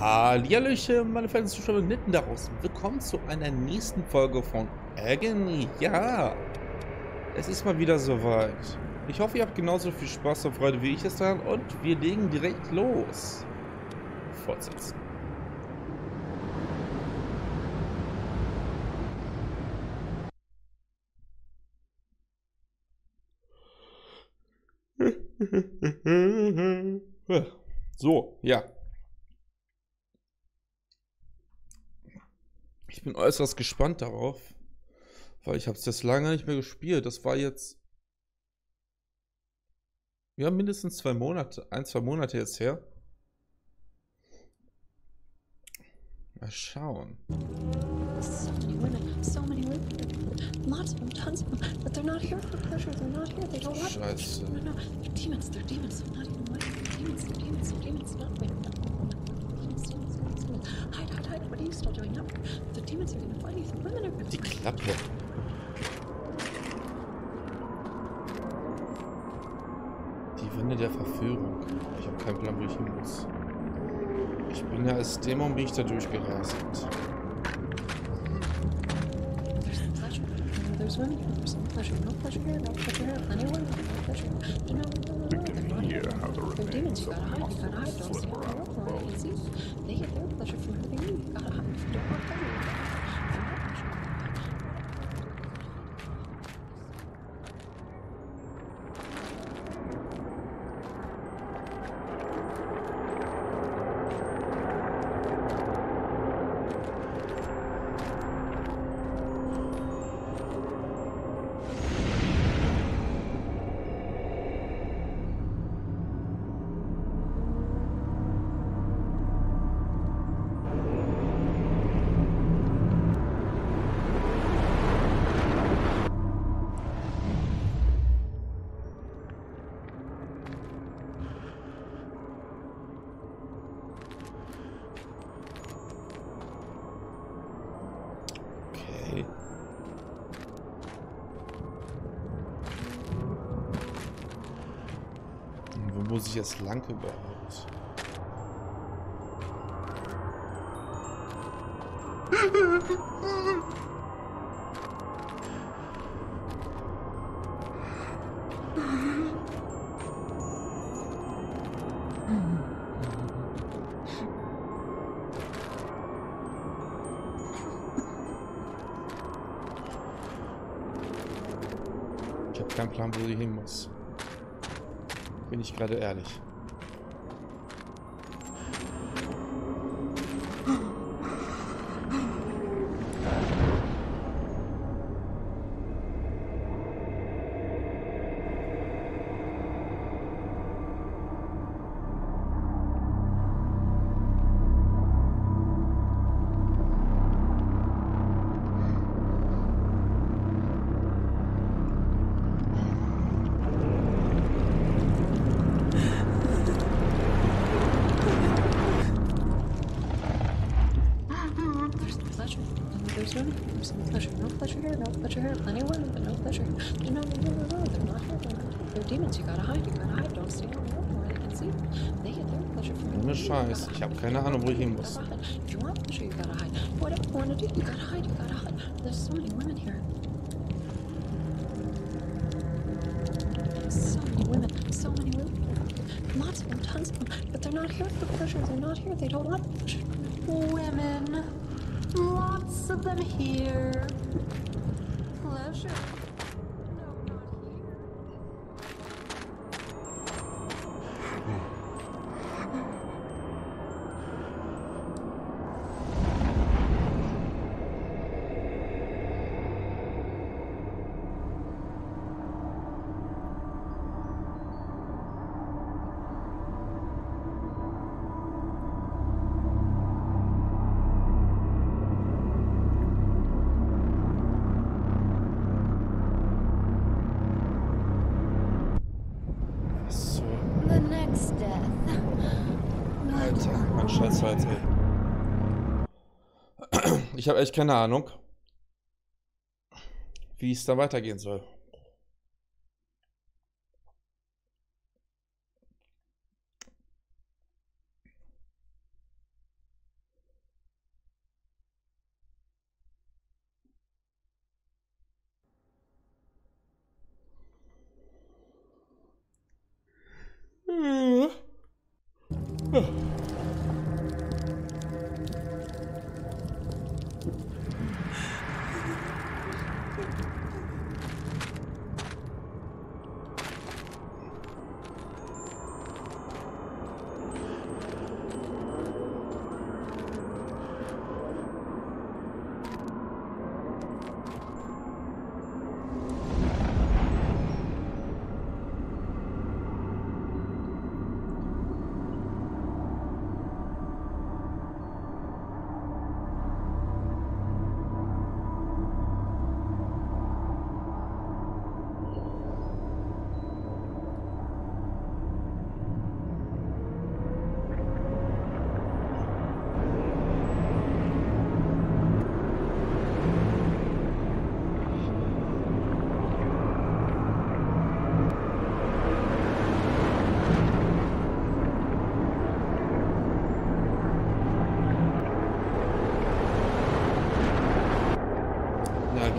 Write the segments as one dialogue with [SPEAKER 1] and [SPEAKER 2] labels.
[SPEAKER 1] Hallihallöchen, meine Fans Zuschauer mitten daraus. Willkommen zu einer nächsten Folge von Agony. Ja, es ist mal wieder soweit. Ich hoffe, ihr habt genauso viel Spaß und Freude wie ich es daran und wir legen direkt los. Fortsetzen. So, ja. Ich bin äußerst gespannt darauf, weil ich habe es jetzt lange nicht mehr gespielt. Das war jetzt ja mindestens zwei Monate, ein, zwei Monate jetzt her. Mal schauen.
[SPEAKER 2] So many women, so many women. Lots of them, tons of them. But they're not here for pleasure. They're not here. They don't want
[SPEAKER 1] Scheiße.
[SPEAKER 2] No, no. They're demons. They're demons. They're not even white. They're demons. They're demons. They're demons. Not wait.
[SPEAKER 1] Die. Klappe. Die Wände der Verführung. Ich habe keinen Plan, wo ich hin muss. Ich bin ja als Dämon bin ich da durchgerast.
[SPEAKER 2] There's women here. There's no pleasure. No pleasure here. No pleasure here. Of women. No pleasure. They're not demons. You gotta hide. You gotta hide. Don't stand around. Hide. See? They get their
[SPEAKER 1] muss ich jetzt lang überhaupt?
[SPEAKER 2] demons. You gotta hide. You gotta hide. Don't stay on the where they can see. They get their pleasure from
[SPEAKER 1] Ohne Scheiß. Ich habe keine Ahnung, wo ich hin muss.
[SPEAKER 2] If you want pleasure, you gotta hide. Whatever you wanna do, you gotta hide. You gotta hide. There's so many women here. So many women. So many women. Lots of them. Tons of them. But they're not here for pleasure. They're not here. They don't want pleasure.
[SPEAKER 3] Women. Lots of them here. Pleasure.
[SPEAKER 1] Ich habe echt keine Ahnung, wie es da weitergehen soll.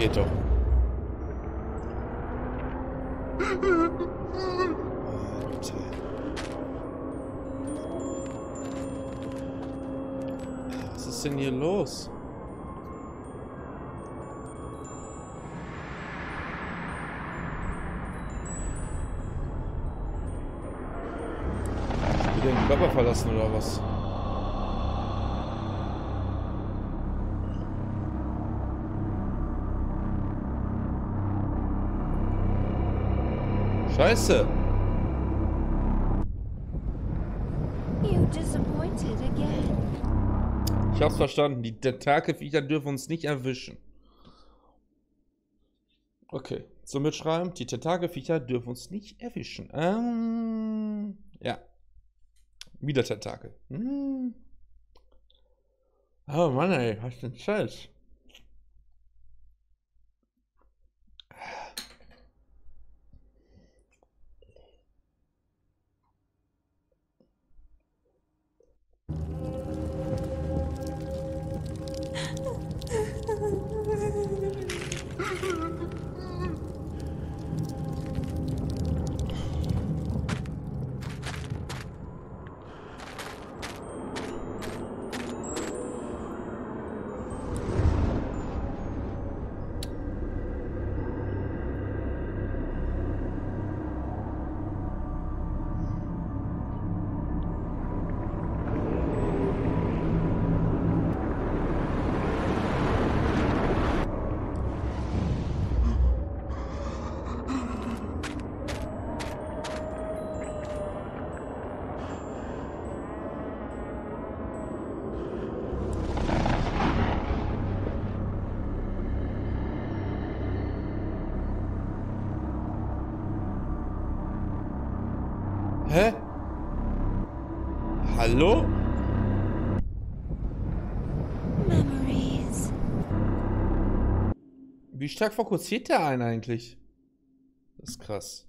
[SPEAKER 1] Geht doch. Was ist denn hier los? Wieder den Körper verlassen oder was? Scheiße. Ich hab's verstanden. Die Tentakelviecher dürfen uns nicht erwischen. Okay. So mitschreiben. Die Tentakelviecher dürfen uns nicht erwischen. Ähm, ja. Wieder Tentakel. Hm. Oh Mann, ey. Was denn Scheiß? Hä? Hallo?
[SPEAKER 3] Memories.
[SPEAKER 1] Wie stark fokussiert der einen eigentlich? Das ist krass.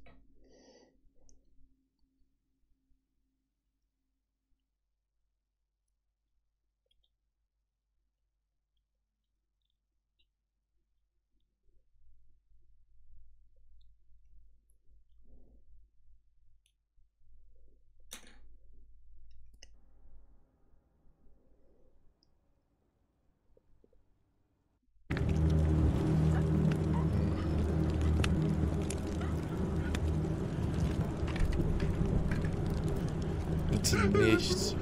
[SPEAKER 1] Nicht.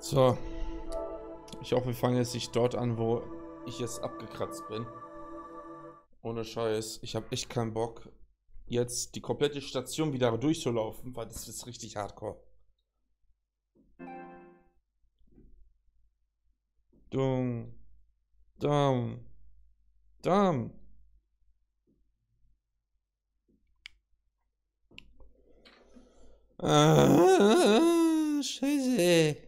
[SPEAKER 1] So. Ich hoffe, wir fangen jetzt nicht dort an, wo ich jetzt abgekratzt bin. Ohne Scheiß. Ich habe echt keinen Bock, jetzt die komplette Station wieder durchzulaufen, weil das ist richtig hardcore. Dumm. Dumm. Dumm. Ah, Scheiße.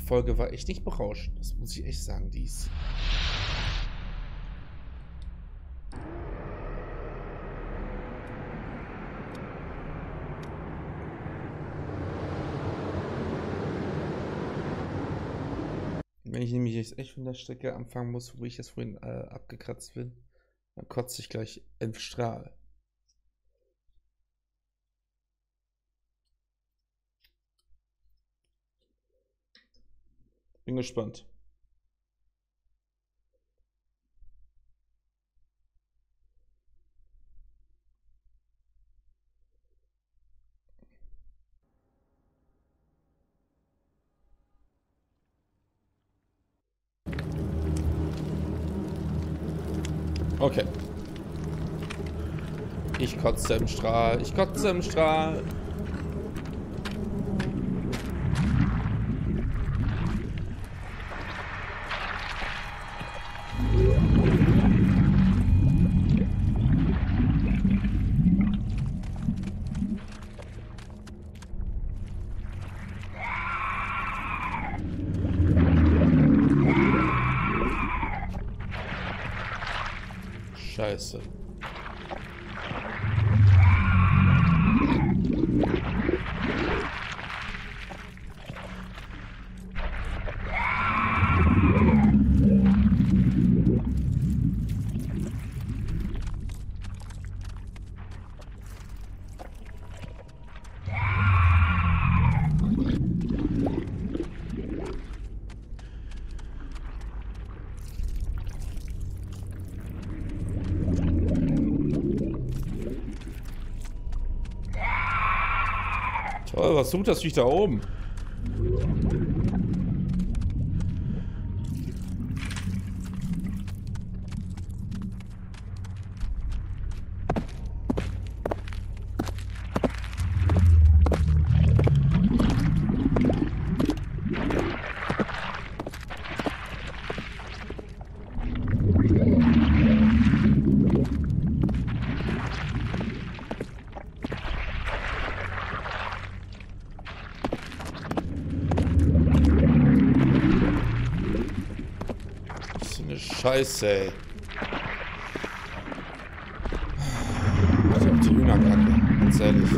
[SPEAKER 1] Folge war echt nicht berauschend. Das muss ich echt sagen, dies. Wenn ich nämlich jetzt echt von der Strecke anfangen muss, wo ich jetzt vorhin äh, abgekratzt bin, dann kotze ich gleich im Strahl. Bin gespannt. Okay. Ich kotze im Strahl. Ich kotze im Strahl. Scheiße. Toll, was sucht das Viech da oben? Scheiße, ey. Ich hab die Hühnerkacke, ganz ehrlich.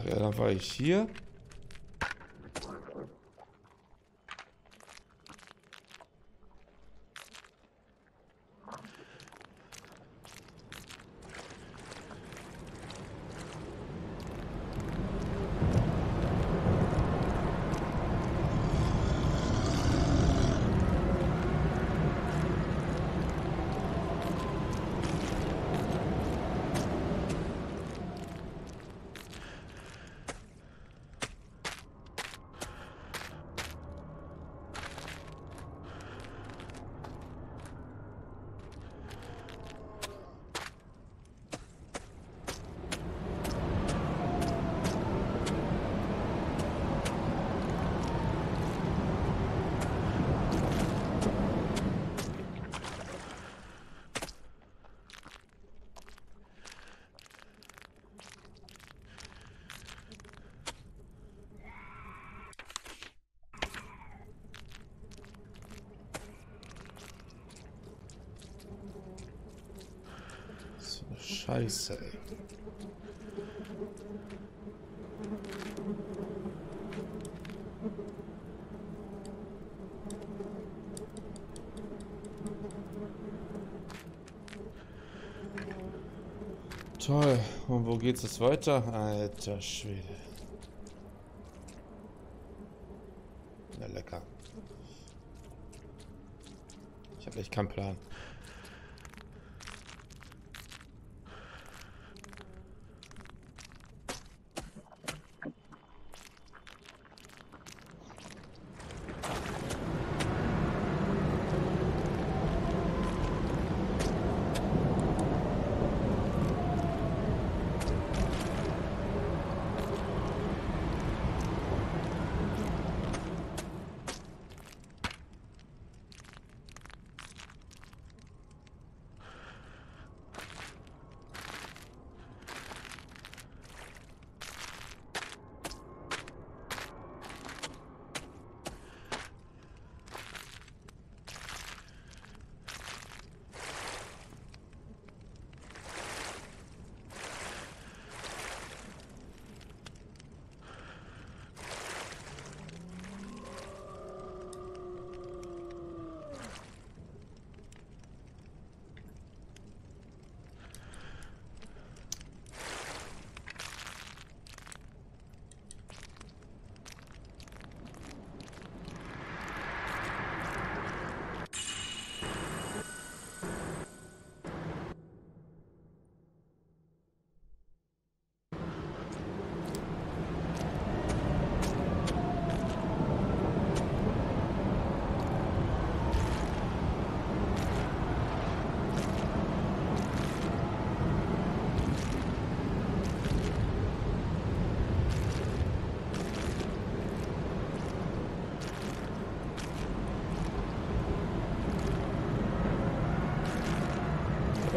[SPEAKER 1] Ach ja, dann war ich hier. Scheiße, ey. Toll. Und wo geht's jetzt weiter? Alter Schwede. Na lecker. Ich habe echt keinen Plan.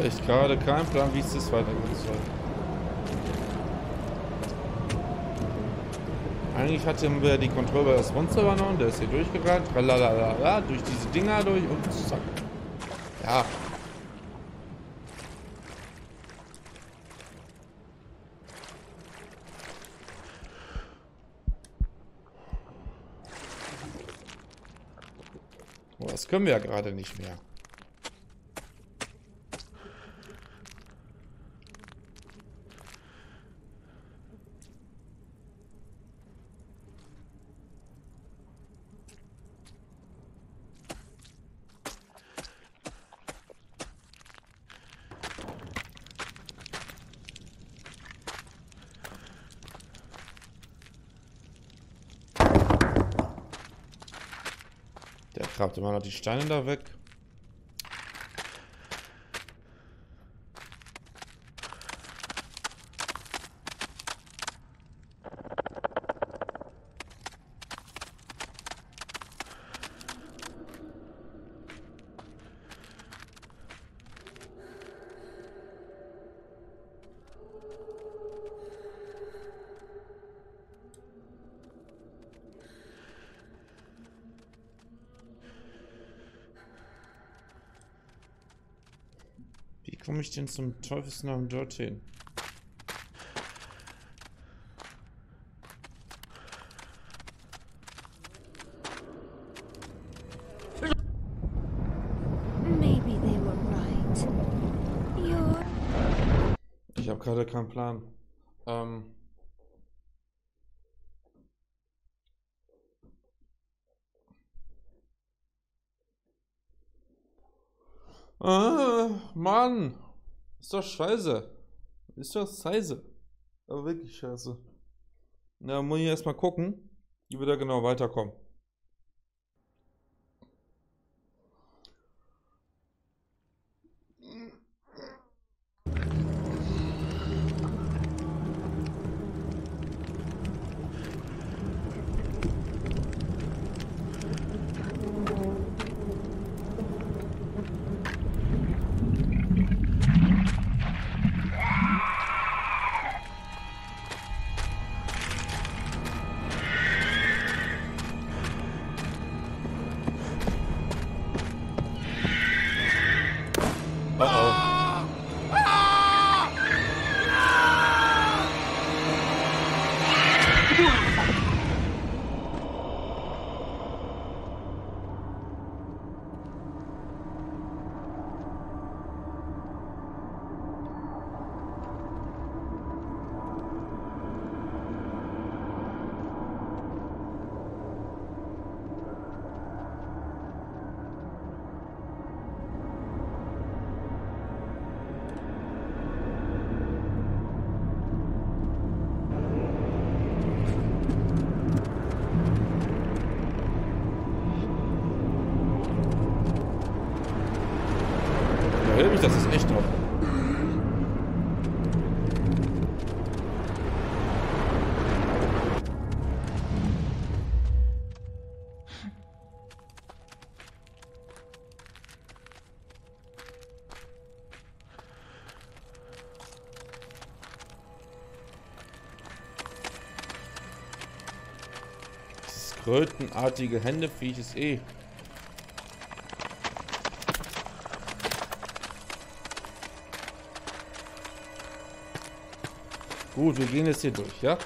[SPEAKER 1] Echt gerade kein Plan, wie es das weitergehen soll. Eigentlich hatten wir die Kontrolle das Monster übernommen, der ist hier durchgerannt, tralalala, durch diese Dinger durch und zack. Ja. Oh, das können wir ja gerade nicht mehr. Grabt immer noch die Steine da weg. Wie komme ich denn zum Teufelsnamen dorthin? Ich habe gerade keinen Plan. Ähm. Ah, Mann. Ist doch scheiße. Ist doch scheiße. Aber wirklich scheiße. Na, muss ich erstmal gucken, wie wir da genau weiterkommen. Krötenartige Händeviech ist eh Gut, wir gehen jetzt hier durch, ja?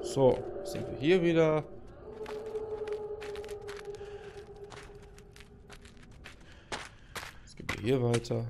[SPEAKER 1] So, sind wir hier wieder. Jetzt gehen wir hier weiter.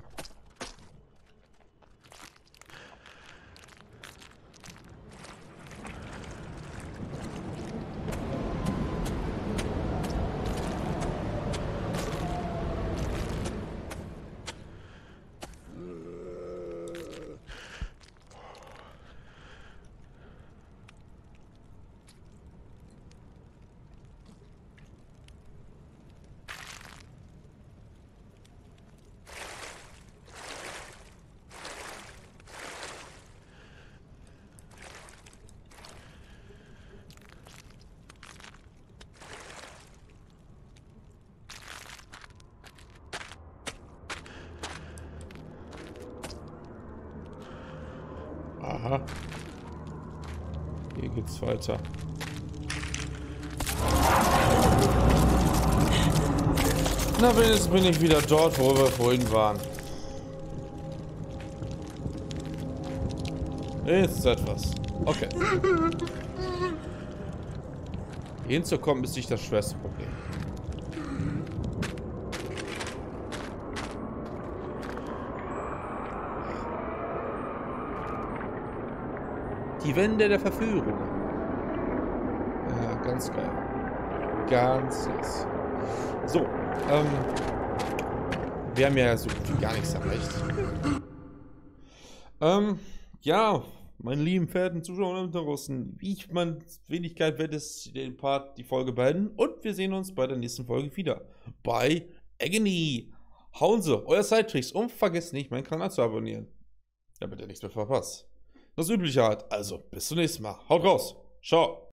[SPEAKER 1] Hier geht's weiter. Na, wenigstens bin ich wieder dort, wo wir vorhin waren. Ist etwas. Okay. Hinzukommen ist nicht das schwerste Problem. Die Wände der Verführung. Ja, ganz geil. Ganz yes. So, ähm, wir haben ja so gar nichts erreicht. Ähm, ja, meine lieben verehrten Zuschauer und draußen, wie ich meine Wenigkeit werde es den Part, die Folge beenden und wir sehen uns bei der nächsten Folge wieder bei Agony. Hauen Sie, euer Sidetricks und vergesst nicht, meinen Kanal zu abonnieren, damit ihr nichts mehr verpasst. Das übliche halt. Also, bis zum nächsten Mal. Haut raus. Ciao.